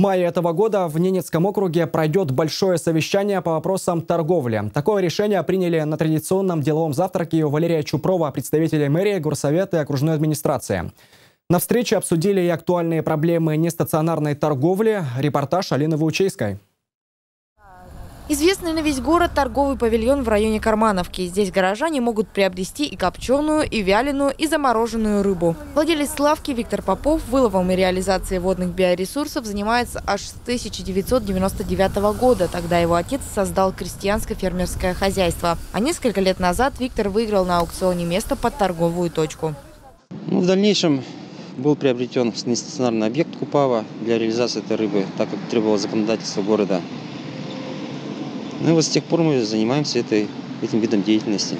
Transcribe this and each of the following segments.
мае этого года в Ненецком округе пройдет большое совещание по вопросам торговли. Такое решение приняли на традиционном деловом завтраке у Валерия Чупрова, представителей мэрии, горсовета и окружной администрации. На встрече обсудили и актуальные проблемы нестационарной торговли. Репортаж Алины Ваучейской. Известный на весь город торговый павильон в районе Кармановки. Здесь горожане могут приобрести и копченую, и вяленую, и замороженную рыбу. Владелец лавки Виктор Попов выловом и реализацией водных биоресурсов занимается аж с 1999 года. Тогда его отец создал крестьянско-фермерское хозяйство. А несколько лет назад Виктор выиграл на аукционе место под торговую точку. Ну, в дальнейшем был приобретен нестационарный объект Купава для реализации этой рыбы, так как требовало законодательство города. Ну и вот с тех пор мы занимаемся этой, этим видом деятельности.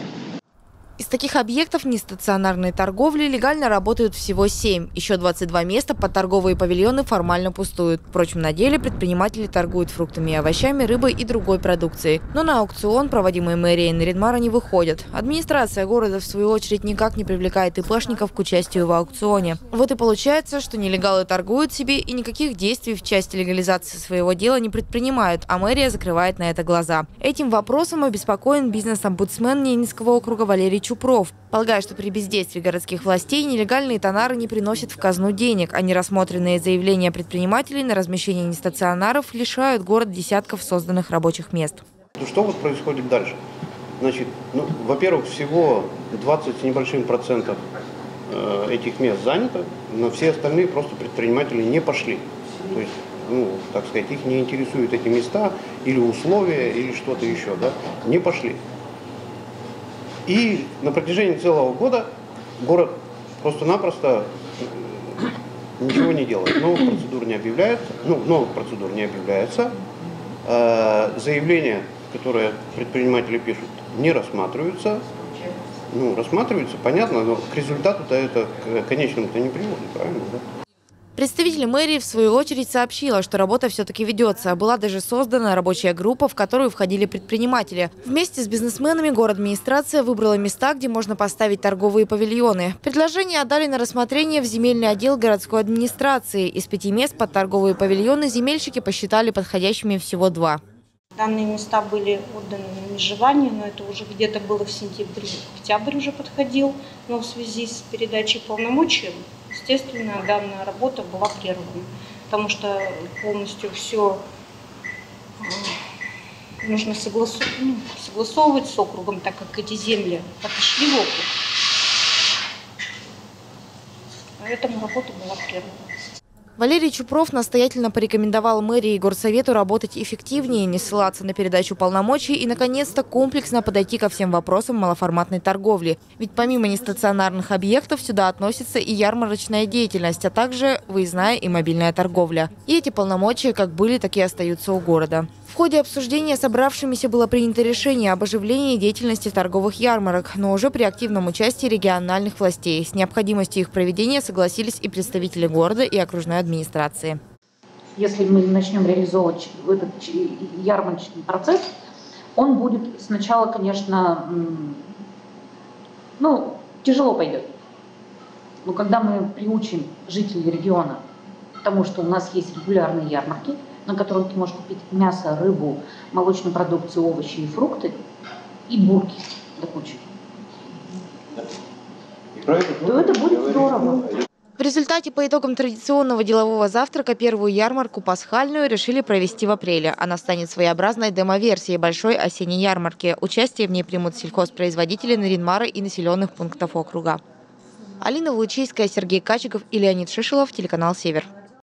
Из таких объектов нестационарной торговли легально работают всего 7. Еще 22 места под торговые павильоны формально пустуют. Впрочем, на деле предприниматели торгуют фруктами и овощами, рыбой и другой продукцией. Но на аукцион, проводимый мэрией Наринмара, не выходят. Администрация города, в свою очередь, никак не привлекает ИПшников к участию в аукционе. Вот и получается, что нелегалы торгуют себе и никаких действий в части легализации своего дела не предпринимают, а мэрия закрывает на это глаза. Этим вопросом обеспокоен бизнес-омбудсмен Ненецкого округа Валерий Чупров. Полагая, что при бездействии городских властей нелегальные тонары не приносят в казну денег, а нерассмотренные заявления предпринимателей на размещение нестационаров лишают город десятков созданных рабочих мест. Ну, что вот происходит дальше? Значит, ну, во-первых, всего 20 с небольшим процентов э, этих мест занято, но все остальные просто предприниматели не пошли. То есть, ну, так сказать, их не интересуют эти места или условия, или что-то еще, да, не пошли. И на протяжении целого года город просто-напросто ничего не делает. Новых процедур не объявляется, ну, новых процедур не объявляется. Э, заявления, которые предприниматели пишут, не рассматриваются. Ну, рассматриваются, понятно, но к результату-то это, к конечному-то не приводит, правильно, да? Представитель мэрии, в свою очередь, сообщила, что работа все-таки ведется. Была даже создана рабочая группа, в которую входили предприниматели. Вместе с бизнесменами город администрация выбрала места, где можно поставить торговые павильоны. Предложение отдали на рассмотрение в земельный отдел городской администрации. Из пяти мест под торговые павильоны земельщики посчитали подходящими всего два. Данные места были отданы на межевание, но это уже где-то было в сентябре, октябрь уже подходил, но в связи с передачей полномочий естественно, данная работа была прервана, потому что полностью все э, нужно ну, согласовывать с округом, так как эти земли отошли в округ. Поэтому работа была прервана. Валерий Чупров настоятельно порекомендовал мэрии и горсовету работать эффективнее, не ссылаться на передачу полномочий и, наконец-то, комплексно подойти ко всем вопросам малоформатной торговли. Ведь помимо нестационарных объектов сюда относится и ярмарочная деятельность, а также выездная и мобильная торговля. И эти полномочия как были, так и остаются у города. В ходе обсуждения собравшимися было принято решение об оживлении деятельности торговых ярмарок, но уже при активном участии региональных властей. С необходимостью их проведения согласились и представители города, и окружной администрации. Если мы начнем реализовывать этот ярмарочный процесс, он будет сначала, конечно, ну, тяжело пойдет. Но когда мы приучим жителей региона к тому, что у нас есть регулярные ярмарки – на котором ты можешь купить мясо, рыбу, молочную продукцию, овощи и фрукты, и бурки до кучи. То это будет здорово. В результате по итогам традиционного делового завтрака первую ярмарку пасхальную решили провести в апреле. Она станет своеобразной демо-версией большой осенней ярмарки. Участие в ней примут сельхозпроизводители Наринмара и населенных пунктов округа. Алина Лучийская, Сергей Качиков и Леонид Шишилов, телеканал «Север».